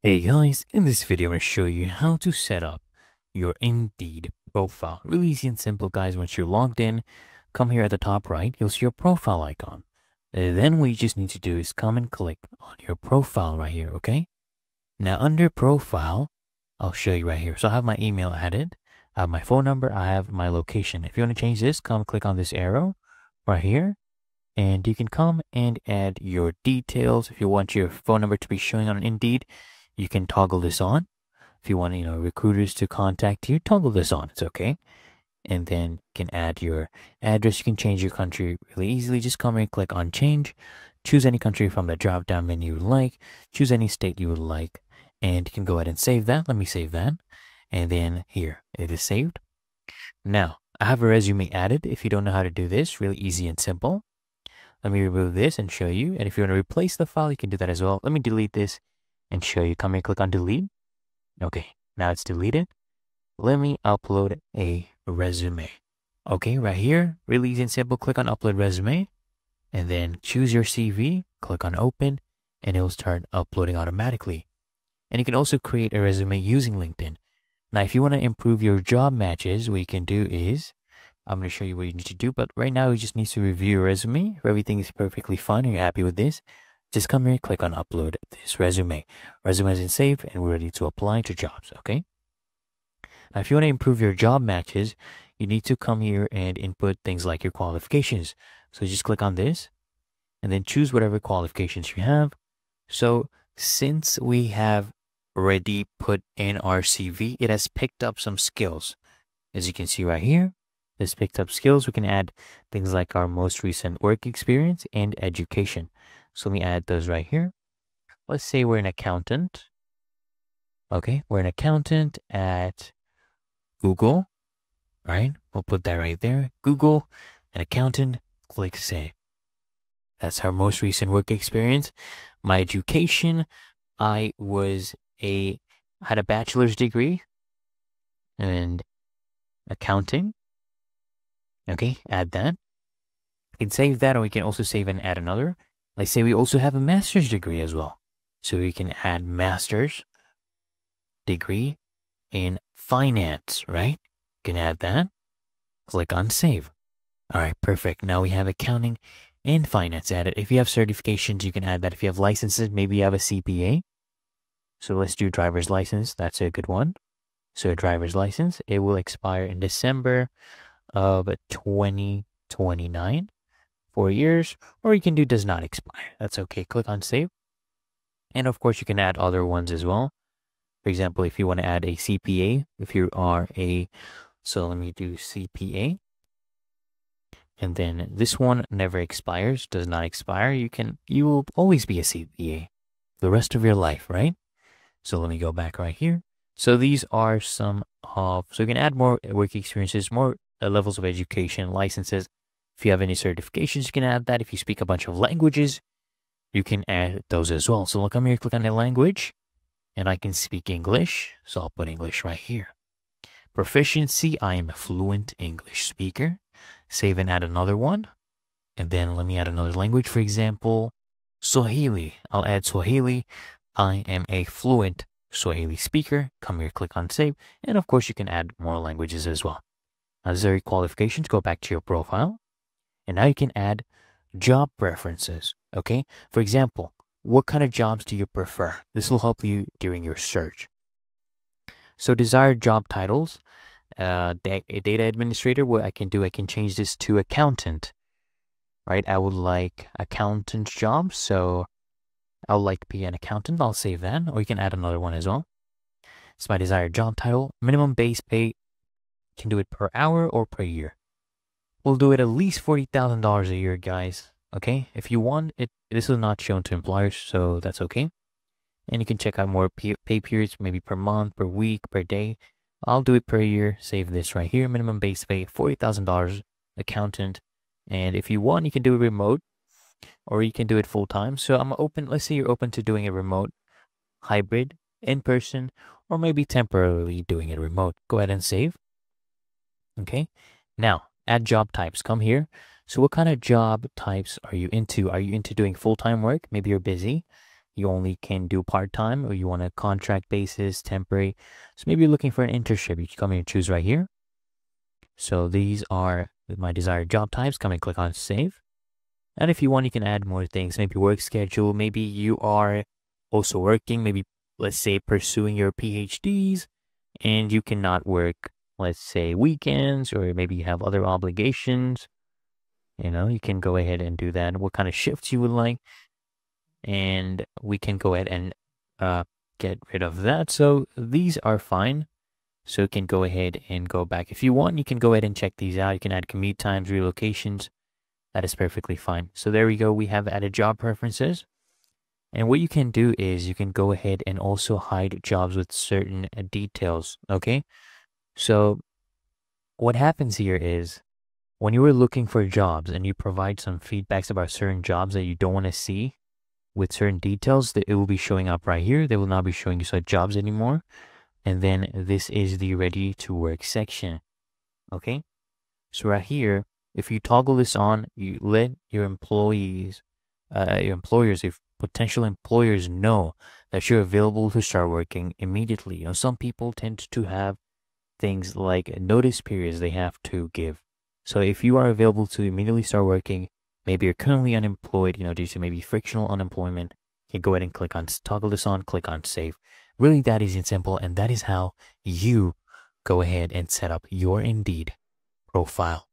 Hey guys, in this video I'm going to show you how to set up your Indeed profile. Really easy and simple guys. Once you're logged in, come here at the top right, you'll see your profile icon. And then what you just need to do is come and click on your profile right here, okay? Now under profile, I'll show you right here. So I have my email added, I have my phone number, I have my location. If you want to change this, come click on this arrow right here and you can come and add your details. If you want your phone number to be showing on Indeed, you can toggle this on. If you want, you know, recruiters to contact you, toggle this on. It's okay. And then you can add your address. You can change your country really easily. Just come and click on change. Choose any country from the drop down menu you like. Choose any state you would like. And you can go ahead and save that. Let me save that. And then here, it is saved. Now, I have a resume added. If you don't know how to do this, really easy and simple. Let me remove this and show you. And if you want to replace the file, you can do that as well. Let me delete this and show you. Come here, click on delete. Okay, now it's deleted. Let me upload a resume. Okay, right here, really easy and simple. Click on upload resume and then choose your CV, click on open, and it will start uploading automatically. And you can also create a resume using LinkedIn. Now, if you want to improve your job matches, what you can do is, I'm going to show you what you need to do, but right now you just need to review your resume. If everything is perfectly fine and you're happy with this, just come here, click on upload this resume. Resume is saved and we're ready to apply to jobs, okay? Now, if you want to improve your job matches, you need to come here and input things like your qualifications. So just click on this and then choose whatever qualifications you have. So since we have already put in our CV, it has picked up some skills. As you can see right here, this picked up skills. We can add things like our most recent work experience and education. So let me add those right here. Let's say we're an accountant. Okay, we're an accountant at Google, right? We'll put that right there. Google, an accountant, click save. That's our most recent work experience. My education, I was a had a bachelor's degree and accounting. Okay, add that. We can save that or we can also save and add another. Let's say we also have a master's degree as well. So we can add master's degree in finance, right? You can add that. Click on save. All right, perfect. Now we have accounting and finance added. If you have certifications, you can add that. If you have licenses, maybe you have a CPA. So let's do driver's license. That's a good one. So driver's license, it will expire in December of 2029 four years, or you can do does not expire. That's okay. Click on save. And of course, you can add other ones as well. For example, if you want to add a CPA, if you are a, so let me do CPA. And then this one never expires, does not expire. You can, you will always be a CPA the rest of your life, right? So let me go back right here. So these are some of, so you can add more work experiences, more uh, levels of education, licenses, if you have any certifications, you can add that. If you speak a bunch of languages, you can add those as well. So look, I'm here, click on the language, and I can speak English. So I'll put English right here. Proficiency, I am a fluent English speaker. Save and add another one. And then let me add another language, for example, Swahili. I'll add Swahili. I am a fluent Swahili speaker. Come here, click on save. And of course, you can add more languages as well. Your qualifications. Go back to your profile. And now you can add job preferences. Okay. For example, what kind of jobs do you prefer? This will help you during your search. So desired job titles, uh, data administrator, what I can do, I can change this to accountant, right? I would like accountant jobs, So I'll like be an accountant. I'll save that, or you can add another one as well. It's my desired job title. Minimum base pay, can do it per hour or per year will do it at least $40,000 a year, guys. Okay, if you want it, this is not shown to employers, so that's okay. And you can check out more pay periods, maybe per month, per week, per day. I'll do it per year. Save this right here. Minimum base pay, $40,000 accountant. And if you want, you can do it remote or you can do it full time. So I'm open. Let's say you're open to doing a remote, hybrid, in person, or maybe temporarily doing it remote. Go ahead and save. Okay. Now, add job types. Come here. So what kind of job types are you into? Are you into doing full-time work? Maybe you're busy. you only can do part-time or you want a contract basis, temporary. So maybe you're looking for an internship. You can come here and choose right here. So these are my desired job types. Come and click on save. And if you want, you can add more things, maybe work schedule. Maybe you are also working, maybe let's say pursuing your PhDs and you cannot work, let's say weekends, or maybe you have other obligations. You know, you can go ahead and do that. What kind of shifts you would like. And we can go ahead and uh, get rid of that. So these are fine. So you can go ahead and go back. If you want, you can go ahead and check these out. You can add commute times, relocations. That is perfectly fine. So there we go. We have added job preferences. And what you can do is you can go ahead and also hide jobs with certain uh, details. Okay. So what happens here is when you are looking for jobs and you provide some feedbacks about certain jobs that you don't want to see with certain details, that it will be showing up right here. They will not be showing you such jobs anymore. And then this is the ready to work section. Okay. So right here, if you toggle this on, you let your employees, uh, your employers, if potential employers know that you're available to start working immediately. You know, some people tend to have things like notice periods they have to give. So if you are available to immediately start working, maybe you're currently unemployed, you know, due to maybe frictional unemployment, you can go ahead and click on toggle this on, click on save. Really that easy and simple. And that is how you go ahead and set up your Indeed profile.